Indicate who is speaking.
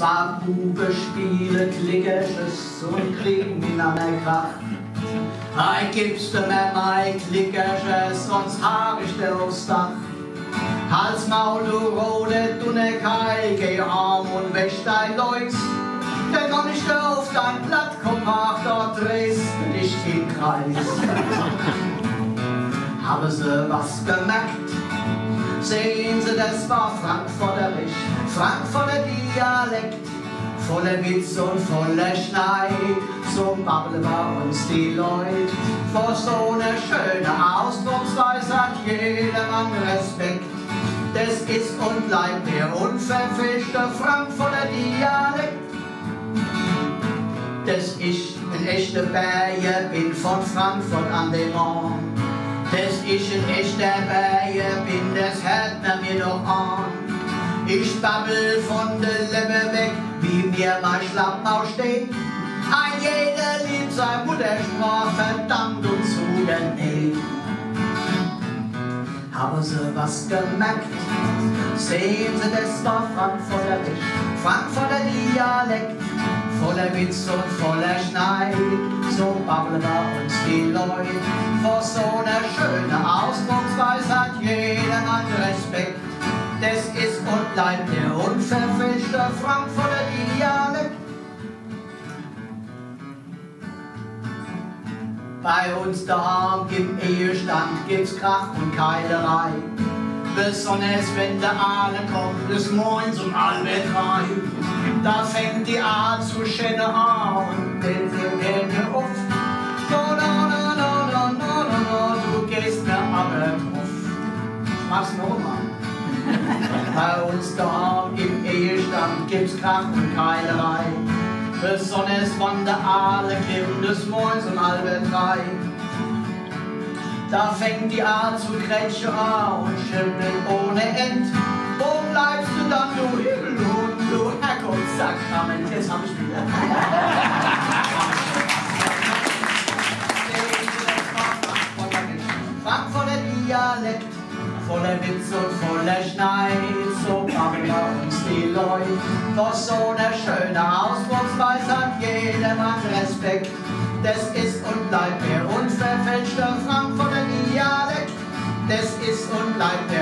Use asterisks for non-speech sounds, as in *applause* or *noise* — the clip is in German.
Speaker 1: zwei Bube spielen Klickersches und kriegen in einer Kraft. Ein gibst du mir mein Klickersches, sonst hab ich dir aufs Dach. Hals, Maul, du rote, du ne Keil, geh arm und wäsch dein Leus. Dann komm ich dir auf dein Blatt, komm nach, dort drehst du dich im Kreis. *laughs* Haben sie was gemerkt? Sehen Sie, das war Frankfurterisch, Frankfurter Dialekt, voller Witz und voller Schneid. So babbeln bei uns die Leute, vor so einer schönen Ausdrucksweise hat jedermann Respekt. Das ist und bleibt der unverfischte Frankfurter Dialekt. Das ist ein echter Bayer, bin von Frankfurt an dem Rhein. Das ist ein echter Bayer, bin, das hört man mir doch an. Ich babbel von der Lippe weg, wie mir mein Schlappmaul steht. Ein jeder liebt sein Muttersprach, verdammt und zugenäht. Haben sie was gemerkt? Sehen sie, das war Frankfurter Frankfurter Dialekt voller Witz und voller Schneid. So babbeln bei uns die Leute vor so einer schönen Ausdrucksweise hat jedermann Respekt. Das ist und bleibt der unverfälschte Frankfurter Dialekt. Bei uns daheim im Ehestand gibt's Krach und Keilerei. Besonders wenn der Aale kommt, des Moins um halbe drei. Da fängt die Art zu schöne an und den Hände auf. No, no, no, no, no, no, no, no, du gehst mir aber drauf. Mach's nochmal. *laughs* Bei uns daheim im Ehestand gibt's Krach und Keilerei. Besonders von der Aale kommt des Moins um halbe drei. Da fängt die Art zu kretschen an und schimmelt ohne End. Wo bleibst du dann, du Himmelhund, du Herrgottssakrament? Jetzt hab ich wieder. Frankfurter Dialekt, voller Witz und voller Schneid, so babbeln bei uns die Leute. Vor so einer schönen Ausdrucksweise hat jedermann Respekt. Das ist und bleibt der unverfälschte Frankfurter Dialekt.